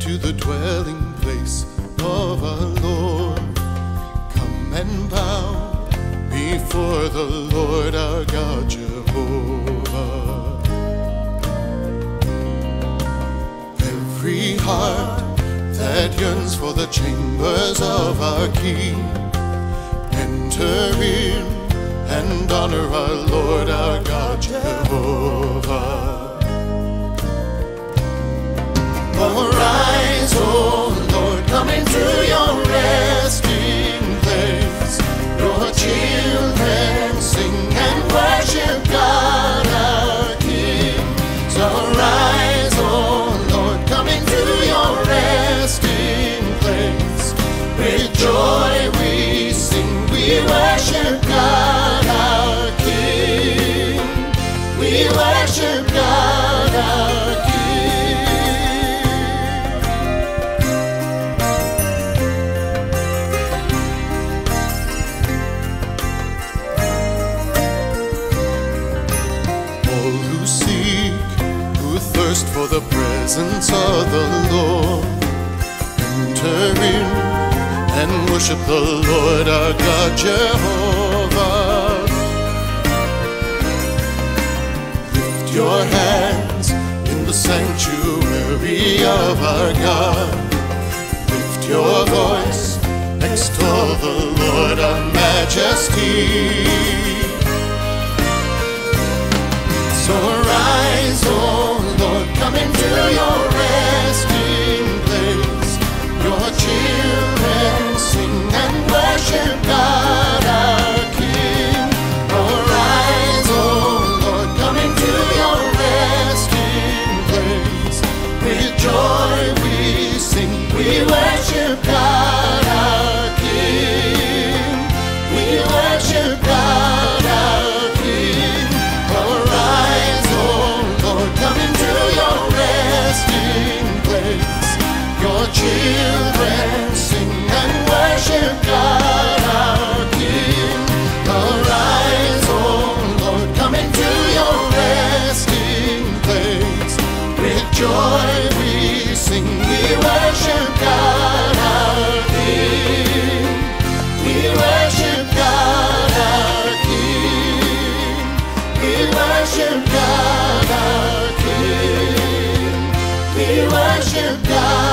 to the dwelling place of our Lord. Come and bow before the Lord our God Jehovah. Every heart that yearns for the chambers of our King, enter in and honor our for the presence of the Lord, enter in and worship the Lord our God Jehovah. Lift your hands in the sanctuary of our God. Lift your voice, extol the Lord our majesty. and worship God our King. Arise, O Lord, come into your resting place. We sing, we worship God our King. We worship God our King. We worship God our King. We worship God.